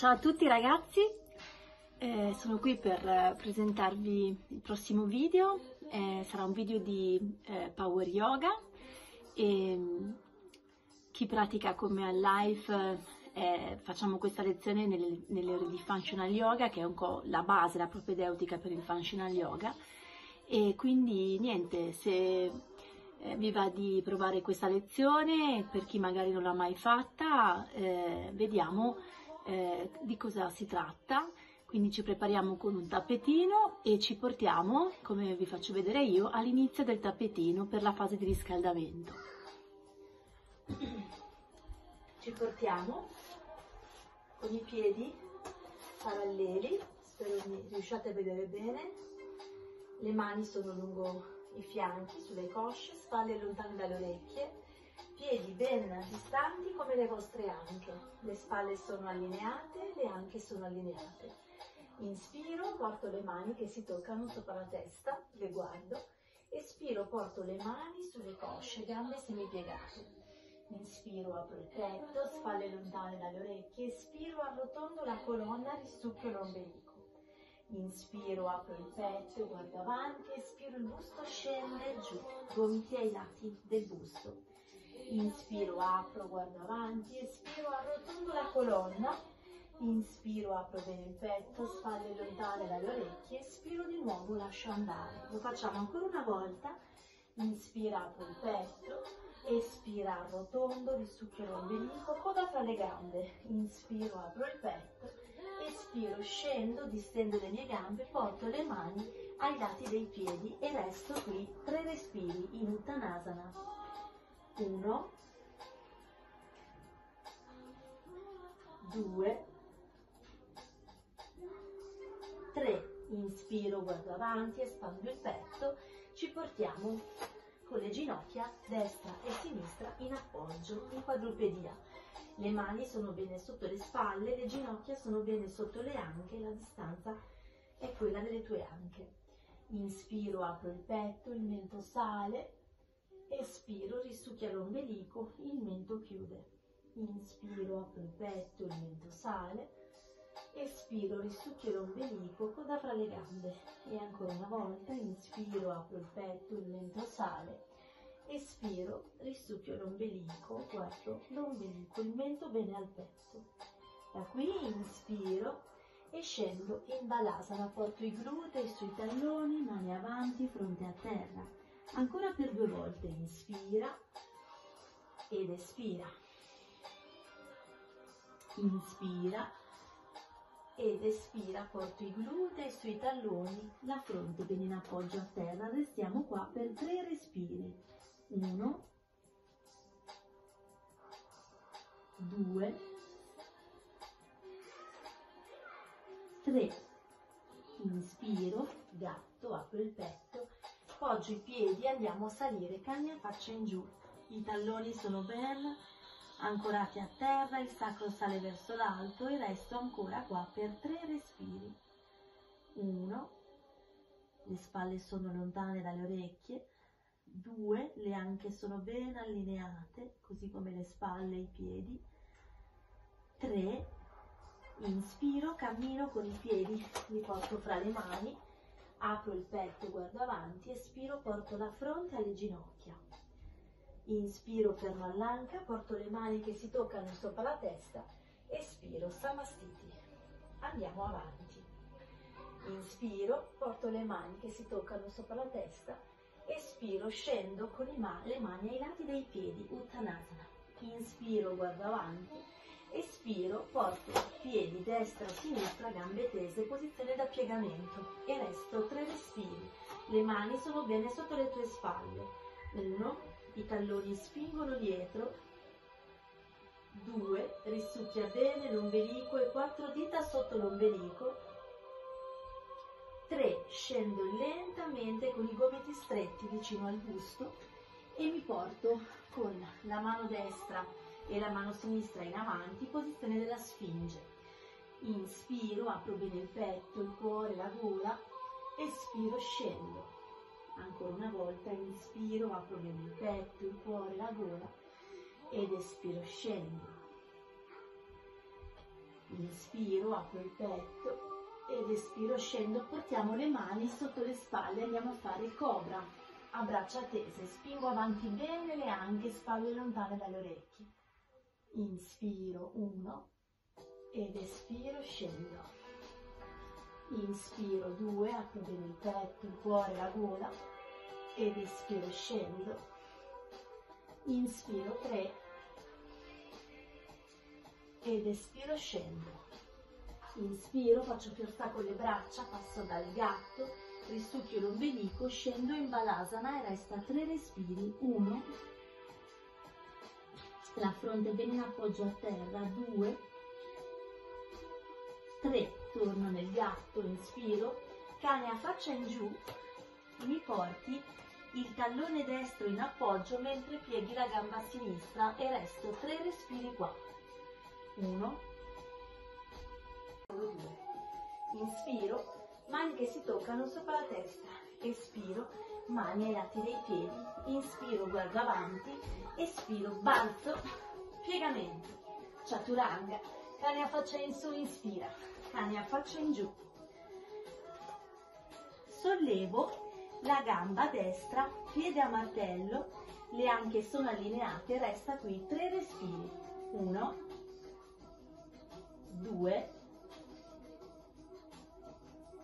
Ciao a tutti ragazzi, eh, sono qui per eh, presentarvi il prossimo video, eh, sarà un video di eh, Power Yoga. E mm, chi pratica come al live eh, facciamo questa lezione nelle, nelle, ore di Functional Yoga che è un po' la base, la propedeutica per il Functional Yoga. E quindi niente, se eh, vi va di provare questa lezione, per chi magari non l'ha mai fatta, vediamo eh, di cosa si tratta. Quindi ci prepariamo con un tappetino e ci portiamo, come vi faccio vedere io, all'inizio del tappetino per la fase di riscaldamento. Ci portiamo con i piedi paralleli, spero riusciate a vedere bene. Le mani sono lungo i fianchi, sulle cosce, spalle lontane dalle orecchie, piedi ben distanti come le vostre anche, le spalle sono allineate, le anche sono allineate. Inspiro, porto le mani che si toccano sopra la testa, le guardo. Espiro, porto le mani sulle cosce, gambe semipiegate. Inspiro, apro il petto, spalle lontane dalle orecchie. Espiro, arrotondo la colonna, risucchio l'ombelico. Inspiro, apro il petto, guardo avanti. Espiro, il busto scende giù, gomiti ai lati del busto Inspiro, apro, guardo avanti, espiro, arrotondo la colonna. Inspiro, apro bene il petto, spalle lontane dalle orecchie, espiro di nuovo, lascio andare. Lo facciamo ancora una volta. Inspira, apro il petto, espira, arrotondo, risucchio l'ombelico, coda fra le gambe. Inspiro, apro il petto, espiro, scendo, distendo le mie gambe, porto le mani ai lati dei piedi e resto qui tre respiri in Uttanasana. 1, 2, 3. Inspiro, guardo avanti, espando il petto, ci portiamo con le ginocchia destra e sinistra in appoggio, in quadrupedia. Le mani sono bene sotto le spalle, le ginocchia sono bene sotto le anche, la distanza è quella delle tue anche. Inspiro, apro il petto, il mento sale, espiro, risucchia l'ombelico, il mento chiude. Inspiro, apro il petto, il mento sale. Espiro, risucchio l'ombelico, coda fra le gambe. E ancora una volta, inspiro, apro il petto, il mento sale. Espiro, risucchio l'ombelico, guardo l'ombelico, il mento bene al petto. Da qui inspiro e scendo in balasana, porto i glutei sui talloni, mani avanti, fronte a terra Ancora per due volte, inspira ed espira. Inspira ed espira, porto i glutei sui talloni, la fronte bene in appoggio a terra. Restiamo qua per tre respiri. Uno, due, tre. Inspiro, gatto, apro il petto Appoggio i piedi, andiamo a salire, cagna faccia in giù. I talloni sono ben ancorati a terra, il sacro sale verso l'alto e resto ancora qua per tre respiri. Uno, le spalle sono lontane dalle orecchie. Due, le anche sono ben allineate, così come le spalle e i piedi. Tre, inspiro, cammino con i piedi, li porto fra le mani Apro il petto, guardo avanti, espiro, porto la fronte alle ginocchia. Inspiro, fermo all'anca, porto le mani che si toccano sopra la testa, espiro, samastiti. Andiamo avanti. Inspiro, porto le mani che si toccano sopra la testa, espiro, scendo con le mani ai lati dei piedi, Uttanasana. Inspiro, guardo avanti, espiro, porto piedi destra, sinistra, gambe tese, posizione da piegamento e resto tre respiri. Le mani sono bene sotto le tue spalle. Uno, i talloni spingono dietro. Due, risucchia bene l'ombelico e quattro dita sotto l'ombelico. Tre, scendo lentamente con i gomiti stretti vicino al busto e mi porto con la mano destra e la mano sinistra in avanti, posizione della sfinge. Inspiro, apro bene il petto, il cuore, la gola, espiro, scendo. Ancora una volta, inspiro, apro bene il petto, il cuore, la gola ed espiro, scendo. Inspiro, apro il petto ed espiro, scendo, portiamo le mani sotto le spalle, andiamo a fare il cobra a braccia tese, spingo avanti bene le anche, spalle lontane dalle orecchie. Inspiro, uno, ed espiro, scendo. Inspiro, due, apro bene il petto, il cuore, la gola, ed espiro, scendo. Inspiro, tre, ed espiro, scendo. Inspiro, faccio fiertà con le braccia, passo dal gatto, risucchio l'ombelico, scendo in balasana e resta tre respiri. Uno, la fronte bene in appoggio a terra. Due, tre, torno nel gatto, inspiro, cane a faccia in giù, mi porti il tallone destro in appoggio mentre pieghi la gamba sinistra e resto tre respiri qua. Uno, due. Inspiro, mani che si toccano sopra la testa, espiro, mani ai lati dei piedi, inspiro, guardo avanti, espiro, balzo, piegamento, chaturanga, cane a faccia in su, inspira, cane a faccia in giù. Sollevo la gamba destra, piede a martello, le anche sono allineate, resta qui tre respiri. Uno, due,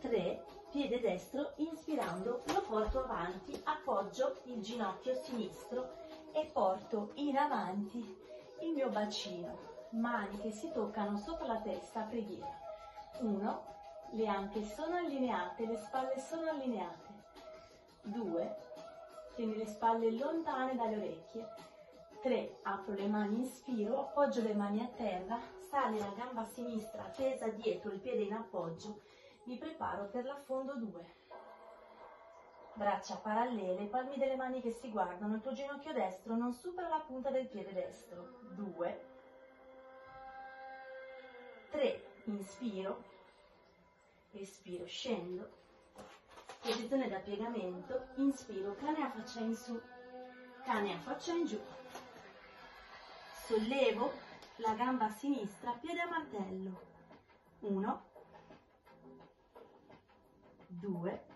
3, piede destro, inspirando lo porto avanti, appoggio il ginocchio sinistro e porto in avanti il mio bacino. Mani che si toccano sopra la testa, preghiera. 1, le anche sono allineate, le spalle sono allineate. 2, tieni le spalle lontane dalle orecchie. 3, apro le mani, inspiro, appoggio le mani a terra, sale la gamba sinistra tesa dietro, il piede in appoggio mi preparo per l'affondo 2. Braccia parallele, palmi delle mani che si guardano, il tuo ginocchio destro non supera la punta del piede destro. 2. 3. Inspiro. Espiro, scendo. Posizione da piegamento. Inspiro, cane a faccia in su, cane a faccia in giù. Sollevo la gamba sinistra, piede a martello. 1. 2,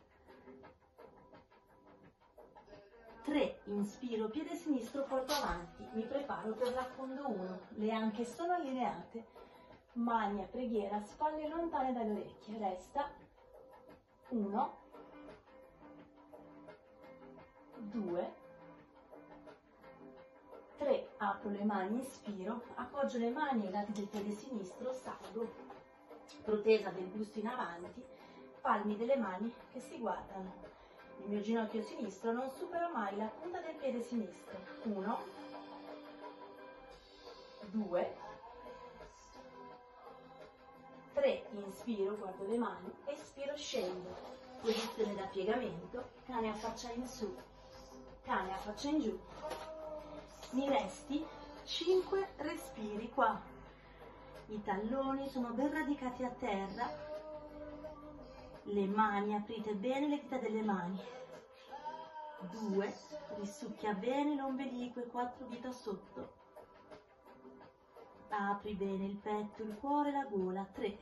3, inspiro, piede sinistro, porto avanti, mi preparo per l'affondo 1, le anche sono allineate, mani a preghiera, spalle lontane dalle orecchie, resta 1, 2, 3, apro le mani, inspiro, appoggio le mani ai lati del piede sinistro, salgo, protesa del busto in avanti, palmi delle mani che si guardano. Il mio ginocchio sinistro non supera mai la punta del piede sinistro. Uno, due, tre, inspiro, guardo le mani, espiro, scendo. Posizione da piegamento, cane a faccia in su, cane a faccia in giù. Mi resti 5 respiri qua. I talloni sono ben radicati a terra, le mani, aprite bene le dita delle mani. Due, risucchia bene l'ombelico e quattro dita sotto. Apri bene il petto, il cuore, la gola. Tre.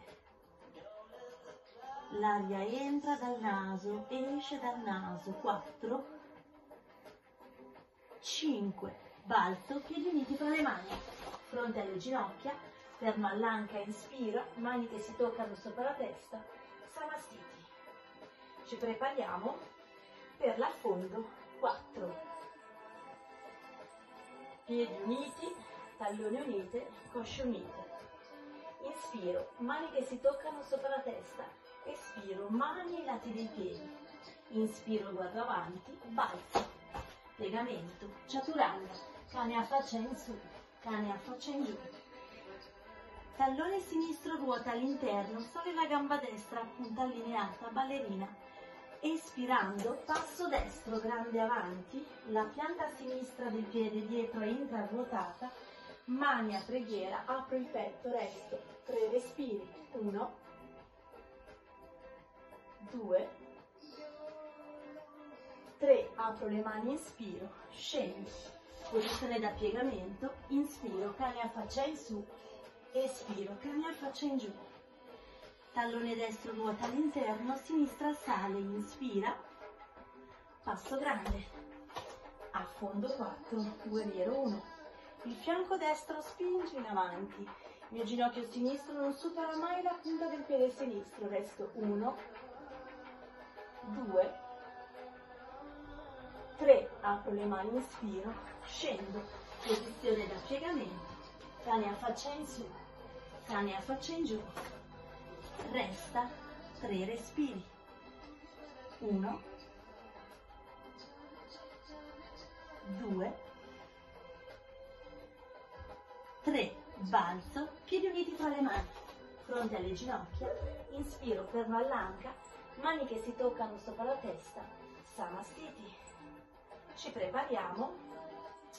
L'aria entra dal naso, esce dal naso. Quattro. Cinque. Balzo, piedi uniti fra le mani. Fronte alle ginocchia, ferma all'anca, inspira, mani che si toccano sopra la testa. Samastiti ci prepariamo per l'affondo 4. Piedi uniti, talloni unite, cosce unite. Inspiro, mani che si toccano sopra la testa. Espiro, mani ai lati dei piedi. Inspiro, guardo avanti, balzo. Piegamento, chaturanga, cane a faccia in su, cane a faccia in giù. Tallone sinistro ruota all'interno, sale la gamba destra, punta allineata, ballerina Espirando, passo destro grande avanti, la pianta sinistra del piede dietro è intraruotata, mani a preghiera, apro il petto, resto, tre respiri, uno, due, tre, apro le mani, inspiro, scendo, posizione da piegamento, inspiro, cane a faccia in su, espiro, cambia faccia in giù. Tallone destro ruota all'interno, sinistra sale, inspira, passo grande, a fondo 4, guerriero 1. Il fianco destro spinge in avanti, il mio ginocchio sinistro non supera mai la punta del piede sinistro, resto 1, 2, 3, apro le mani, inspiro, scendo, posizione da piegamento, cane a faccia in su, cane a faccia in giù, resta 3 respiri, 1, 2, 3, balzo, piedi uniti tra le mani, fronte alle ginocchia, inspiro, fermo all'anca, mani che si toccano sopra la testa, Samastiti. Ci prepariamo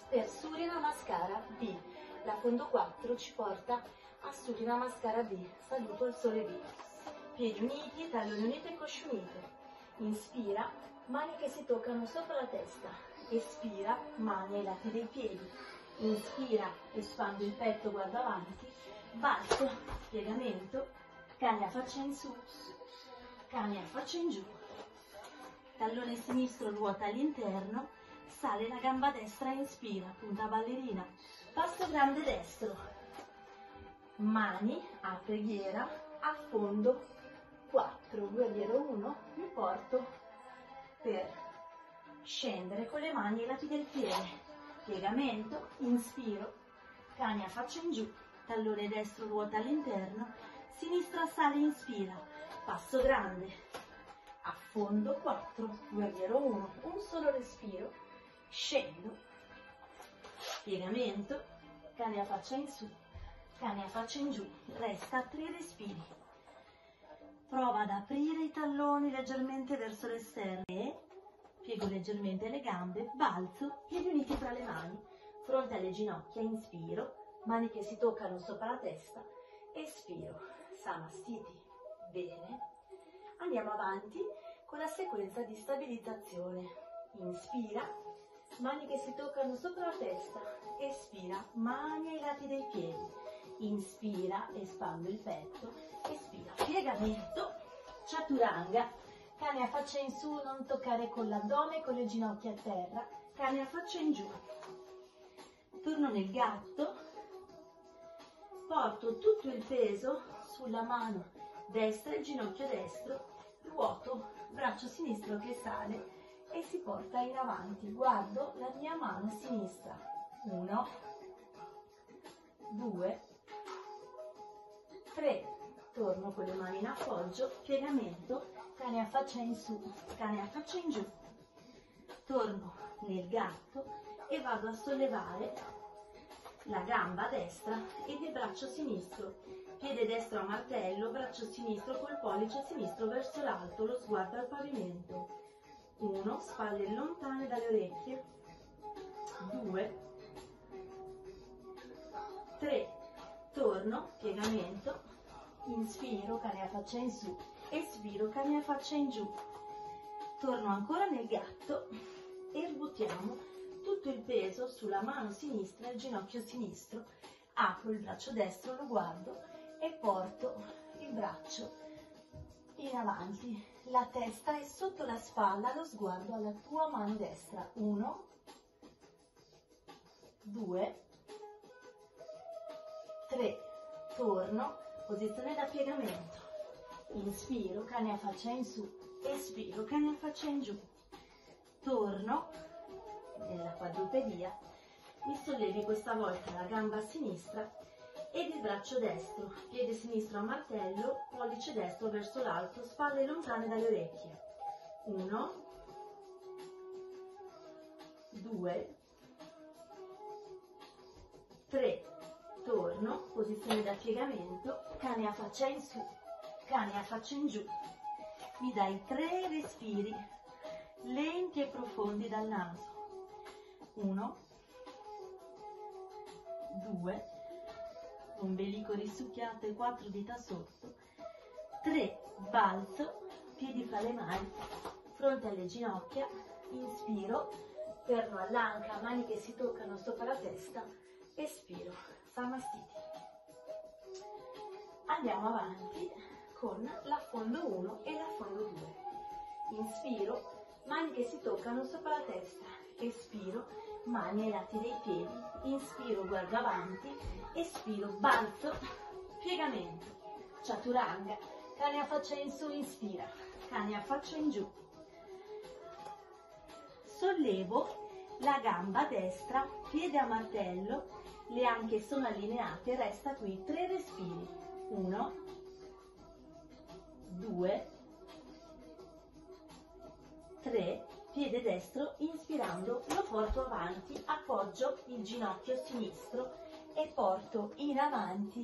per Surya Namaskara B. La fondo 4 ci porta a Surya Namaskara B. Saluto al sole B. Piedi uniti, talloni uniti e cosci unite. Inspira, mani che si toccano sopra la testa. Espira, mani ai lati dei piedi. Inspira, espando il petto, guardo avanti. Balzo, piegamento, cane a faccia in su, cane a faccia in giù. Tallone sinistro ruota all'interno, sale la gamba destra, inspira, punta ballerina, passo grande destro, mani a preghiera, a fondo, 4, guerriero 1, mi porto per scendere con le mani ai lati del piede, piegamento, inspiro, cane a faccia in giù, tallone destro ruota all'interno, sinistra sale, inspira, passo grande, a fondo 4, guerriero 1, un solo respiro, scendo, piegamento, cane a faccia in su, cane a faccia in giù, resta 3 respiri. Prova ad aprire i talloni leggermente verso l'esterno piego leggermente le gambe, balzo, piedi uniti tra le mani, fronte alle ginocchia, inspiro, mani che si toccano sopra la testa, espiro, samastiti, bene. Andiamo avanti con la sequenza di stabilizzazione. Inspira, mani che si toccano sopra la testa, espira, mani ai lati dei piedi, inspira, espando il petto, espira, piegamento, chaturanga, cane a faccia in su, non toccare con l'addome, con le ginocchia a terra, cane a faccia in giù. Torno nel gatto, porto tutto il peso sulla mano destra, il ginocchio destro, ruoto, braccio sinistro che sale e si porta in avanti. Guardo la mia mano sinistra. Uno, due, tre. Torno con le mani in appoggio, piegamento, cane a faccia in su, cane a faccia in giù. Torno nel gatto e vado a sollevare la gamba destra ed il braccio sinistro. Piede destro a martello, braccio sinistro col pollice sinistro verso l'alto, lo sguardo al pavimento. 1, spalle lontane dalle orecchie, 2, 3, torno, piegamento, inspiro, cane a faccia in su, espiro, cane a faccia in giù, torno ancora nel gatto e sbuttiamo tutto il peso sulla mano sinistra e il ginocchio sinistro, apro il braccio destro, lo guardo e porto il braccio in avanti, la testa è sotto la spalla, lo sguardo alla tua mano destra. Uno, due, tre, torno, Posizione da piegamento. Inspiro, cane a faccia in su. Espiro, cane a faccia in giù. Torno nella quadrupedia. Mi sollevi questa volta la gamba sinistra ed il braccio destro. Piede sinistro a martello, pollice destro verso l'alto, spalle lontane dalle orecchie. 1, 2, 3, attorno, posizione da piegamento, cane a faccia in su, cane a faccia in giù. Mi dai tre respiri, lenti e profondi dal naso. Uno, due, ombelico risucchiato e quattro dita sotto. Tre, balzo, piedi fra le mani, fronte alle ginocchia, inspiro, perno all'anca, mani che si toccano sopra la testa, espiro samastiti. Andiamo avanti con l'affondo 1 e l'affondo 2. Inspiro, mani che si toccano sopra la testa. Espiro, mani ai lati dei piedi. Inspiro, guardo avanti. Espiro, balzo, piegamento. Chaturanga, cane a faccia in su, inspira. Cane a faccia in giù. Sollevo la gamba destra, piede a martello, le anche sono allineate, resta qui tre respiri. Uno, due, tre, piede destro, inspirando lo porto avanti, appoggio il ginocchio sinistro e porto in avanti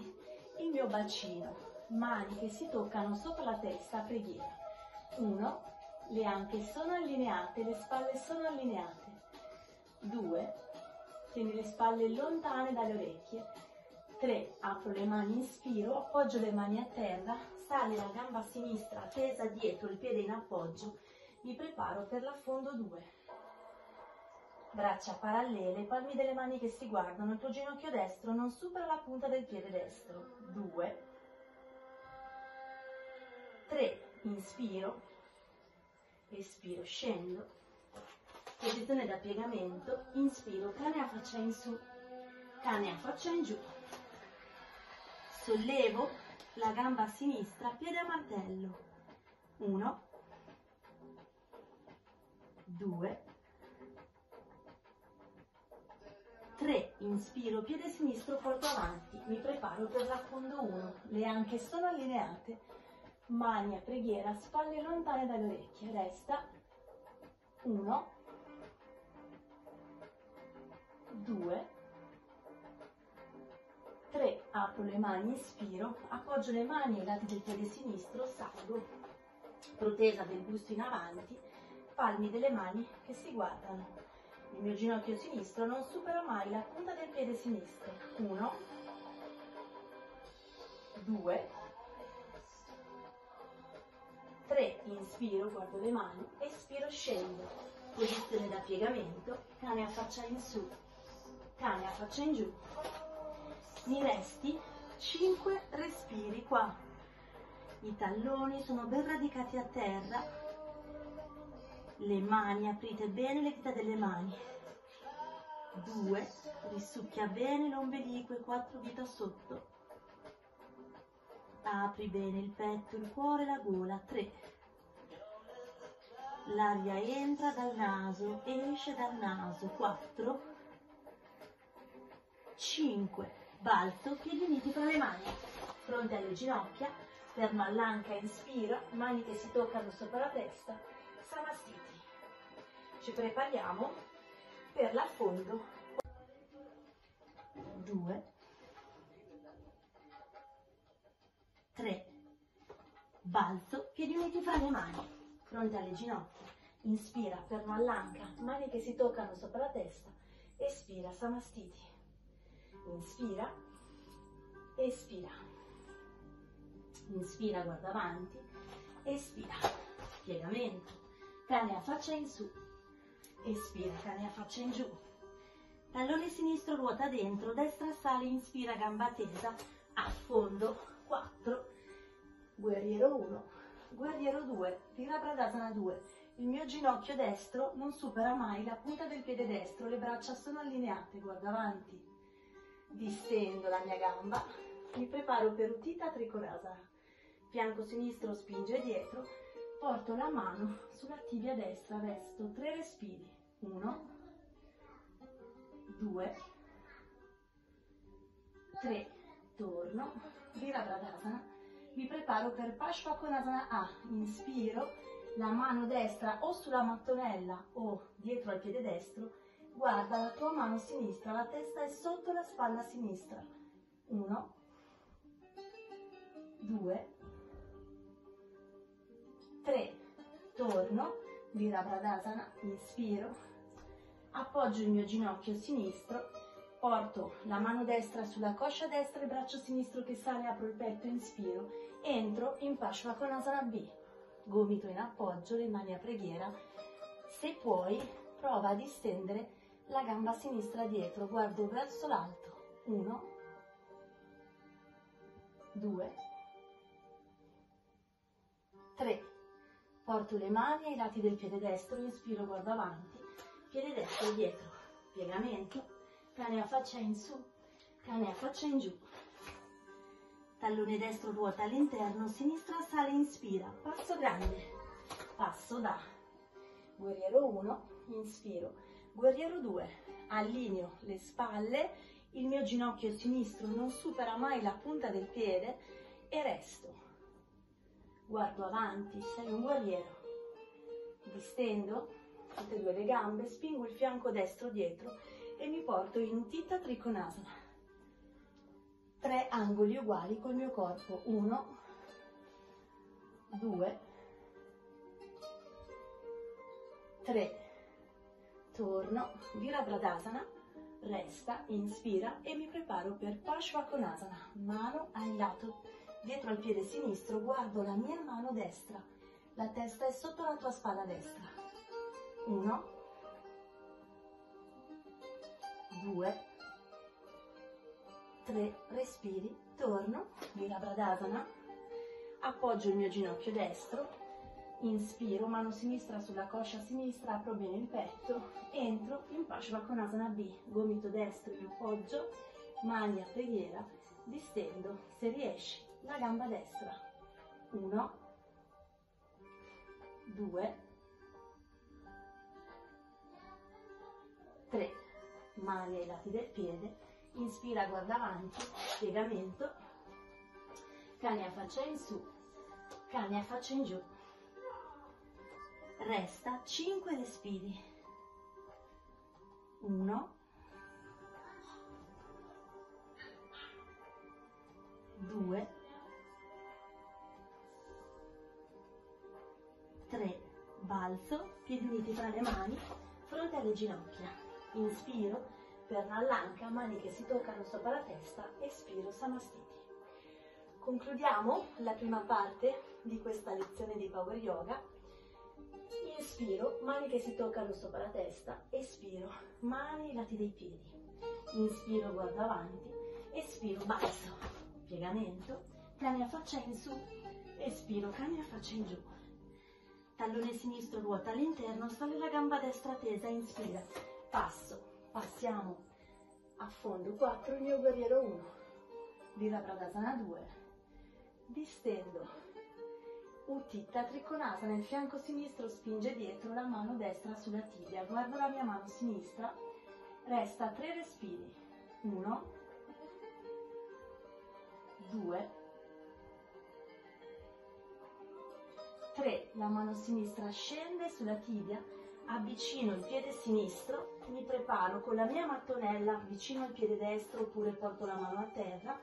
il mio bacino. Mani che si toccano sopra la testa, preghiera. Uno, le anche sono allineate, le spalle sono allineate. Due, tieni le spalle lontane dalle orecchie. Tre, apro le mani, inspiro, appoggio le mani a terra, sale la gamba sinistra tesa dietro, il piede in appoggio. Mi preparo per l'affondo 2. Braccia parallele, palmi delle mani che si guardano, il tuo ginocchio destro non supera la punta del piede destro. 2. 3. Inspiro, espiro, scendo, posizione da piegamento, inspiro, cane a faccia in su, cane a faccia in giù, sollevo la gamba sinistra, piede a martello, 1, 2, 3, inspiro, piede sinistro, porto avanti, mi preparo per l'affondo 1, le anche sono allineate, mani a preghiera, spalle lontane dalle orecchie, resta. 1, 2, 3, apro le mani, espiro, appoggio le mani ai lati del piede sinistro, salgo, protesa del busto in avanti, palmi delle mani che si guardano. Il mio ginocchio sinistro non supera mai la punta del piede sinistro. 1, 2, 3, inspiro, guardo le mani, espiro, scendo. Posizione da piegamento, cane a faccia in su, cane a faccia in giù. Mi resti 5 respiri qua. I talloni sono ben radicati a terra. Le mani, aprite bene le dita delle mani. 2, risucchia bene l'ombelico e quattro dita sotto. Apri bene il petto, il cuore, la gola. 3. L'aria entra dal naso, esce dal naso. 4. 5. Balzo, piedi uniti fra le mani. Fronte alle ginocchia, fermo all'anca, inspiro, mani che si toccano sopra la testa. Samastiti. Ci prepariamo per l'affondo. 2. 3. Balzo, piedi uniti fra le mani, fronte alle ginocchia. Inspira, fermo all'anca, mani che si toccano sopra la testa. Espira, samastiti. Inspira, espira. Inspira, guarda avanti. Espira, piegamento. Cane a faccia in su. Espira, cane a faccia in giù. Tallone sinistro ruota dentro, destra sale, inspira, gamba tesa, affondo, 4, guerriero 1, guerriero 2, Virabhadasana 2. Il mio ginocchio destro non supera mai la punta del piede destro, le braccia sono allineate, guardo avanti. Distendo la mia gamba, mi preparo per Uttita Trikonasana. Fianco sinistro spinge dietro, porto la mano sulla tibia destra, resto 3 respiri. 1, 2, 3, torno, Virabhadasana, mi preparo per Pashvakonasana A, inspiro, la mano destra o sulla mattonella o dietro al piede destro, guarda la tua mano sinistra, la testa è sotto la spalla sinistra. 1, 2, 3, torno, Virabhadasana, inspiro, appoggio il mio ginocchio sinistro. Porto la mano destra sulla coscia destra, il braccio sinistro che sale, apro il petto, inspiro, entro in Pashvakonasana B. Gomito in appoggio, le mani a preghiera. Se puoi, prova a distendere la gamba sinistra dietro, guardo verso l'alto. Uno, due, 3. Porto le mani ai lati del piede destro, inspiro, guardo avanti, piede destro dietro, piegamento, cane a faccia in su, cane a faccia in giù. Tallone destro ruota all'interno, sinistra sale, inspira, passo grande, passo da, guerriero 1, inspiro, guerriero 2, allineo le spalle, il mio ginocchio sinistro non supera mai la punta del piede e resto. Guardo avanti, sei un guerriero. Distendo tutte e due le gambe, spingo il fianco destro dietro e mi porto in Utthita Trikonasana. Tre angoli uguali col mio corpo. Uno, due, tre. Torno, Virabhadasana, resta, inspira e mi preparo per Pashvakonasana. Mano al lato, dietro al piede sinistro, guardo la mia mano destra. La testa è sotto la tua spalla destra. Uno, due, tre, respiri, torno, Virabhadasana, appoggio il mio ginocchio destro, inspiro, mano sinistra sulla coscia sinistra, apro bene il petto, entro in Pashvakonasana B, gomito destro in appoggio, mani a preghiera, distendo, se riesci, la gamba destra. Uno, due, tre, mani ai lati del piede, inspira, guarda avanti, piegamento, cane a faccia in su, cane a faccia in giù, resta 5 respiri. 1 2 3 balzo, piedi uniti tra le mani, fronte alle ginocchia. Inspiro, perna all'anca, mani che si toccano sopra la testa, espiro, samastiti. Concludiamo la prima parte di questa lezione di Power Yoga Inspiro, mani che si toccano sopra la testa, espiro, mani ai lati dei piedi. Inspiro, guardo avanti, espiro, basso, piegamento, cane a faccia in su, espiro, cane a faccia in giù. Tallone sinistro ruota all'interno, sale la gamba destra tesa, inspira, passo, passiamo a fondo, 4, il mio guerriero 1, Virabhadasana 2, distendo, Utthita Trikonasana, il fianco sinistro spinge dietro la mano destra sulla tibia. Guardo la mia mano sinistra, resta tre respiri. Uno, due, tre. La mano sinistra scende sulla tibia, avvicino il piede sinistro, mi preparo con la mia mattonella vicino al piede destro oppure porto la mano a terra,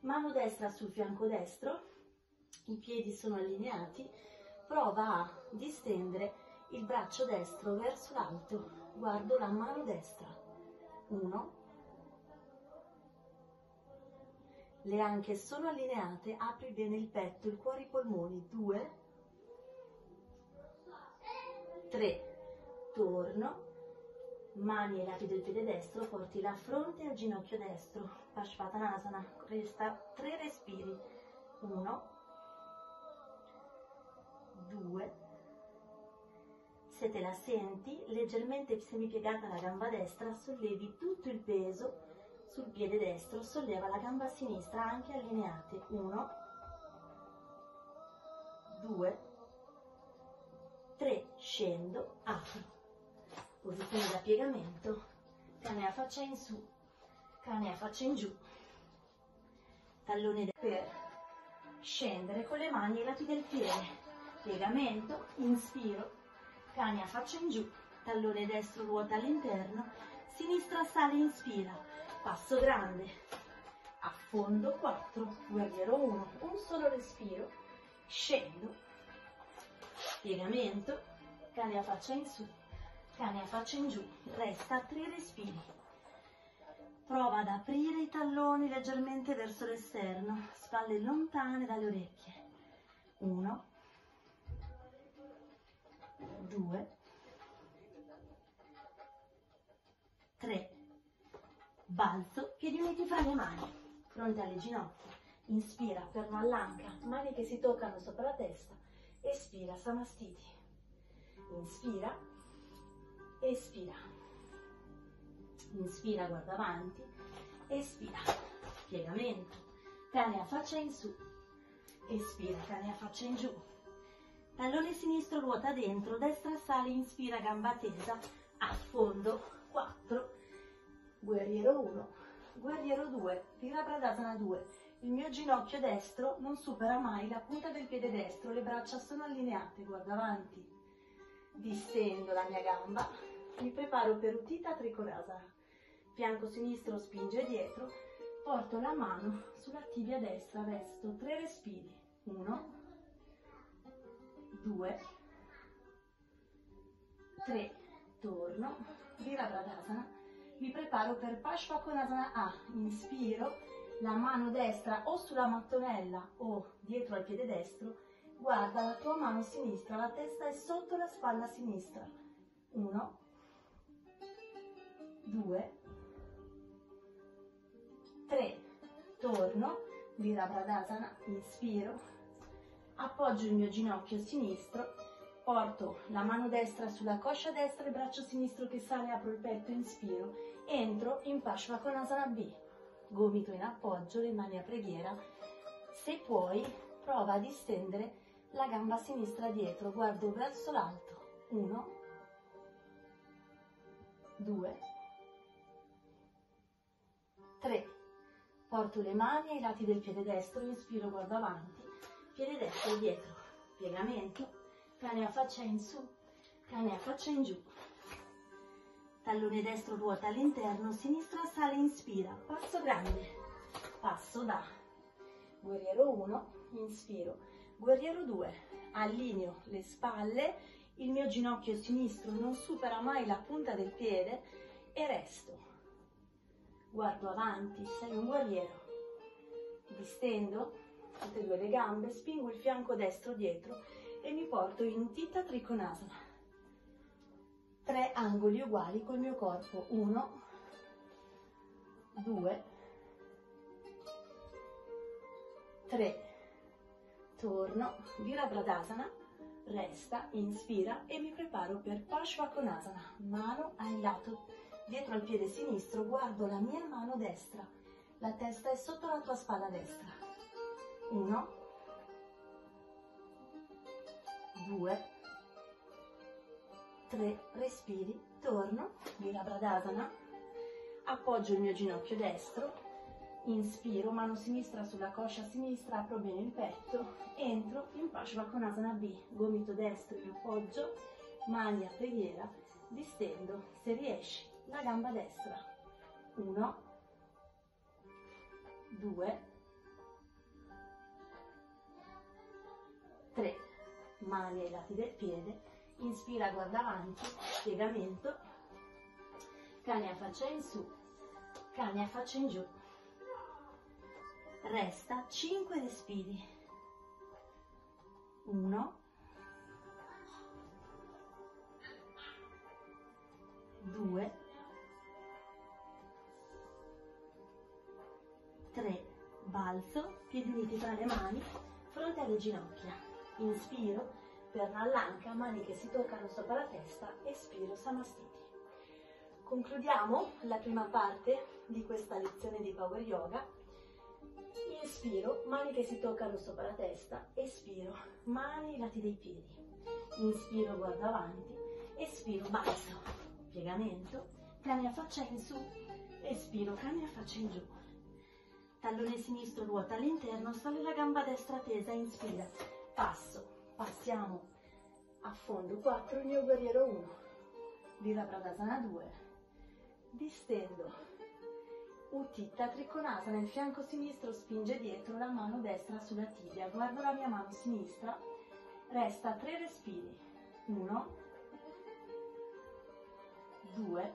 mano destra sul fianco destro, i piedi sono allineati, prova a distendere il braccio destro verso l'alto, guardo la mano destra, uno, le anche sono allineate, apri bene il petto, il cuore, i polmoni, due, tre, torno, mani ai lati del piede destro, porti la fronte al ginocchio destro, Pashvatanasana, resta tre respiri, uno, 2 se te la senti leggermente semipiegata la gamba destra sollevi tutto il peso sul piede destro solleva la gamba sinistra anche allineate. 1 2 3 scendo. Apro. Posizione da piegamento. Cane a faccia in su. Cane a faccia in giù. Tallone per scendere con le mani ai lati del piede piegamento, inspiro, cane a faccia in giù, tallone destro ruota all'interno, sinistra sale, inspira, passo grande, affondo 4, guerriero 1, un solo respiro, scendo, piegamento, cane a faccia in su, cane a faccia in giù, resta 3 respiri. Prova ad aprire i talloni leggermente verso l'esterno, spalle lontane dalle orecchie. 1, 2, 3, balzo, piedi uniti fra le mani, fronte alle ginocchia, inspira, perno all'anca, mani che si toccano sopra la testa, espira, samastiti. Inspira, espira. Inspira, guarda avanti, espira, piegamento. Cane a faccia in su, espira, cane a faccia in giù. Tallone sinistro ruota dentro, destra sale, inspira, gamba tesa, affondo, 4, guerriero 1, guerriero 2, Virabhadasana 2. Il mio ginocchio destro non supera mai la punta del piede destro, le braccia sono allineate, guarda avanti. Distendo la mia gamba, mi preparo per Uttita Trikonasana. Fianco sinistro spinge dietro, porto la mano sulla tibia destra, resto tre respiri. 1, 2, 3, torno, Virabhadasana, mi preparo per Pashvakonasana A, inspiro, la mano destra o sulla mattonella o dietro al piede destro, guarda la tua mano sinistra, la testa è sotto la spalla sinistra. 1, 2, 3, torno, Virabhadasana, inspiro, appoggio il mio ginocchio sinistro, porto la mano destra sulla coscia destra, il braccio sinistro che sale, apro il petto, inspiro, entro in Pashvakonasana B, gomito in appoggio, le mani a preghiera. Se puoi, prova a distendere la gamba sinistra dietro, guardo verso l'alto. 1, 2, 3. Porto le mani ai lati del piede destro, inspiro, guardo avanti, piede destro dietro, piegamento, cane a faccia in su, cane a faccia in giù. Tallone destro ruota all'interno, sinistra sale, inspira, passo grande, passo da, guerriero 1, inspiro, guerriero 2, allineo le spalle, il mio ginocchio sinistro non supera mai la punta del piede e resto. Guardo avanti, sei un guerriero. Distendo tutte e due le gambe, spingo il fianco destro dietro e mi porto in Uttita Trikonasana tre angoli uguali col mio corpo. Uno, due, tre. Torno, Virabhadasana, resta, inspira e mi preparo per Pashvakonasana. Mano al lato, dietro al piede sinistro, guardo la mia mano destra. La testa è sotto la tua spalla destra. Uno, due, 3 respiri, torno, Virabhadasana, appoggio il mio ginocchio destro, inspiro, mano sinistra sulla coscia sinistra, apro bene il petto, entro in Pashvakonasana B, gomito destro in appoggio, mani a preghiera, distendo, se riesci, la gamba destra. 1, 2, 3, mani ai lati del piede, inspira guarda avanti, piegamento, cane a faccia in su, cane a faccia in giù. Resta 5 respiri. 1 2 3 balzo, piedi uniti tra le mani, fronte alle ginocchia. Inspiro, per l'anca, mani che si toccano sopra la testa, espiro, samastiti. Concludiamo la prima parte di questa lezione di Power Yoga. Inspiro, mani che si toccano sopra la testa, espiro, mani ai lati dei piedi. Inspiro, guardo avanti, espiro, basso, piegamento, cane a faccia in su, espiro, cane a faccia in giù. Tallone sinistro ruota all'interno, sale la gamba destra tesa, inspira, passo, passiamo a fondo. 4 il mio guerriero 1 Virabhadasana 2 distendo. Uttita Trikonasana il fianco sinistro spinge dietro la mano destra sulla tibia. Guardo la mia mano sinistra. Resta 3 respiri. 1 2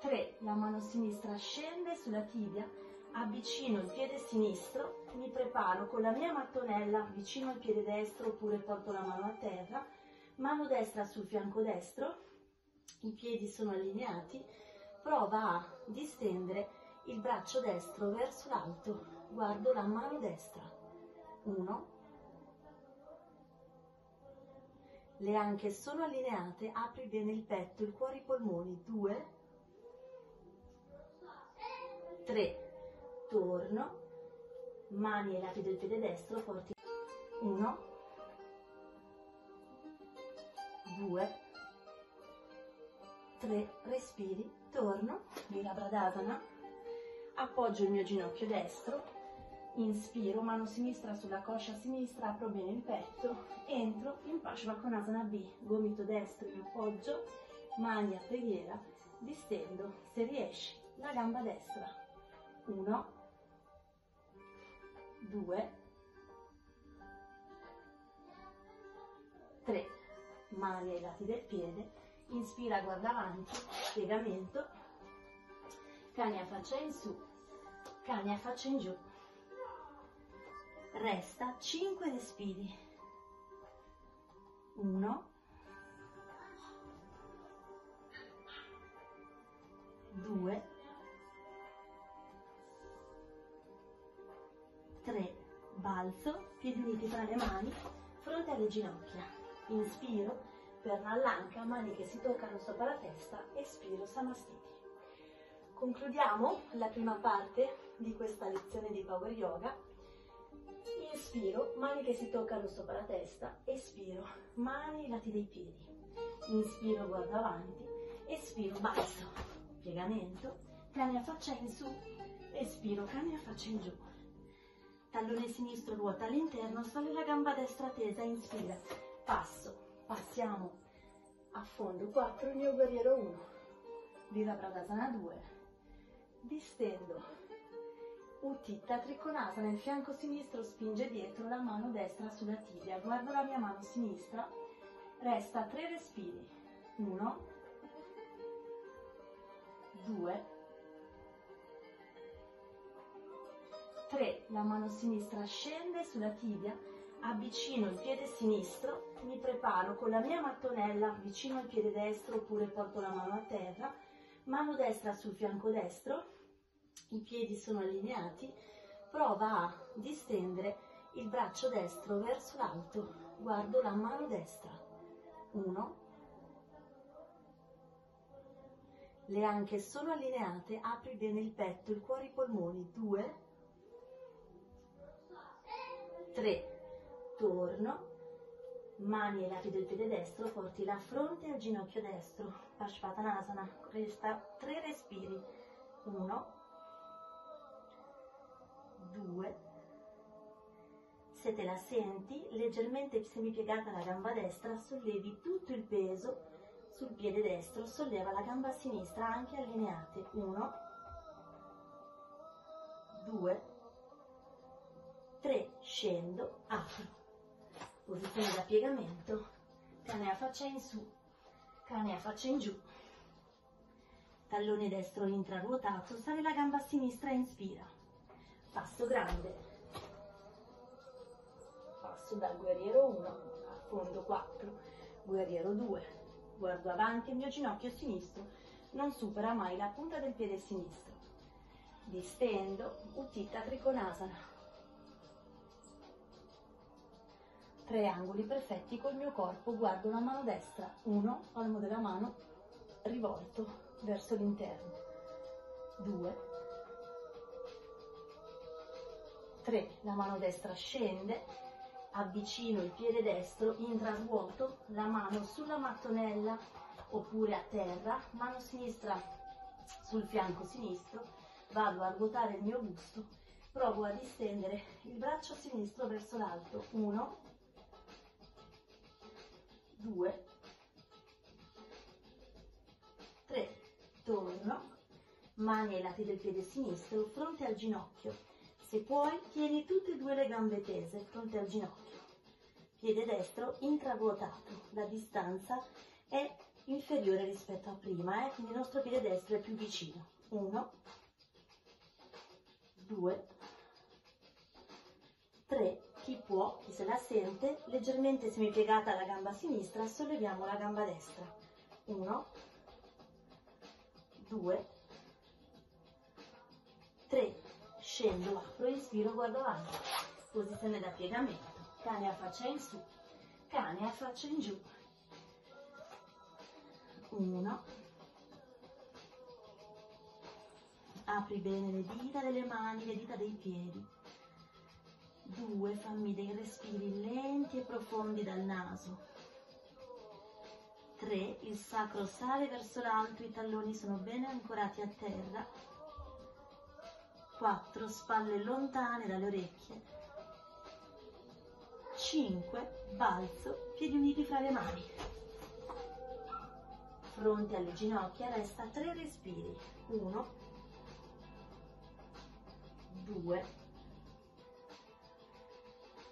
3 la mano sinistra scende sulla tibia avvicino il piede sinistro, mi preparo con la mia mattonella vicino al piede destro oppure porto la mano a terra, mano destra sul fianco destro, i piedi sono allineati, prova a distendere il braccio destro verso l'alto, guardo la mano destra, 1, le anche sono allineate, apri bene il petto, il cuore, i polmoni, 2, 3, torno, mani ai lati del piede destro, porti 1, 2, 3, respiri, torno, Virabhadasana, appoggio il mio ginocchio destro, inspiro, mano sinistra sulla coscia sinistra, apro bene il petto, entro in Pashvakonasana B, gomito destro in appoggio, mani a preghiera, distendo, se riesci, la gamba destra. 1, 2, 3, mani ai lati del piede, inspira, guarda avanti, piegamento, cani a faccia in su, cani a faccia in giù, resta 5 respiri. 1 2 3 balzo, piedi uniti tra le mani, fronte alle ginocchia. Inspiro per l'anca, mani che si toccano sopra la testa, espiro Samastiti. Concludiamo la prima parte di questa lezione di Power Yoga Inspiro, mani che si toccano sopra la testa, espiro, mani ai lati dei piedi. Inspiro, guardo avanti, espiro, basso, piegamento, cane a faccia in su, espiro, cane a faccia in giù. Tallone sinistro ruota all'interno, sale la gamba destra tesa, inspira, passo, passiamo. A fondo, 4, il mio guerriero 1, Virabhadasana 2, distendo, Uttitta Trikonasana, il fianco sinistro spinge dietro, la mano destra sulla tibia. Guardo la mia mano sinistra, resta tre respiri. Uno, due, tre. La mano sinistra scende sulla tibia, avvicino il piede sinistro, mi preparo con la mia mattonella vicino al piede destro oppure porto la mano a terra, mano destra sul fianco destro, i piedi sono allineati, prova a distendere il braccio destro verso l'alto, guardo la mano destra, uno, le anche sono allineate, apri bene il petto, il cuore, i polmoni, due, tre, torno, mani ai lati del piede destro, porti la fronte al ginocchio destro, Pashvatanasana, resta tre respiri, uno, 2 se te la senti leggermente semipiegata la gamba destra sollevi tutto il peso sul piede destro solleva la gamba sinistra anche allineate. 1 2 3 scendo apro posizione da piegamento cane a faccia in su cane a faccia in giù tallone destro intraruotato sale la gamba sinistra inspira passo grande, passo dal guerriero 1 a fondo 4, guerriero 2, guardo avanti, il mio ginocchio sinistro non supera mai la punta del piede sinistro, distendo, Utthita Trikonasana, triangoli perfetti col mio corpo, guardo la mano destra, 1, palmo della mano rivolto verso l'interno, 2, 3, la mano destra scende, avvicino il piede destro, intrasvuoto la mano sulla mattonella oppure a terra, mano sinistra sul fianco sinistro, vado a ruotare il mio busto, provo a distendere il braccio sinistro verso l'alto, 1, 2, 3, torno, mani ai lati del piede sinistro, fronte al ginocchio, se puoi, tieni tutte e due le gambe tese, fronte al ginocchio. Piede destro intravuotato, la distanza è inferiore rispetto a prima, eh? quindi il nostro piede destro è più vicino. Uno, due, tre. Chi può, chi se la sente, leggermente semipiegata la gamba sinistra, solleviamo la gamba destra. Uno, due, tre scendo, apro, inspiro, guardo avanti. posizione da piegamento. Cane a faccia in su, cane a faccia in giù. Uno. Apri bene le dita delle mani, le dita dei piedi. Due, fammi dei respiri lenti e profondi dal naso. 3. Il sacro sale verso l'alto, i talloni sono bene ancorati a terra. 4. Spalle lontane dalle orecchie. 5. Balzo, piedi uniti fra le mani. Fronte alle ginocchia, resta 3 respiri. 1, 2,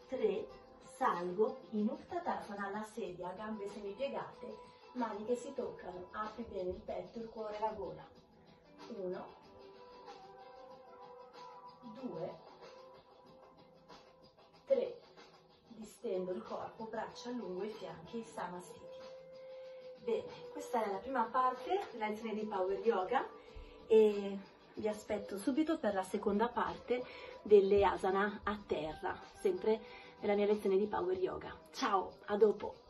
3, salgo in Uttanasana alla sedia, gambe semipiegate, mani che si toccano, apri bene il petto, il cuore, la gola. Uno, due, tre. Distendo il corpo, braccia lungo i fianchi, Samastiti. Bene, questa è la prima parte della lezione di Power Yoga e vi aspetto subito per la seconda parte delle asana a terra, sempre nella mia lezione di Power Yoga. Ciao, a dopo!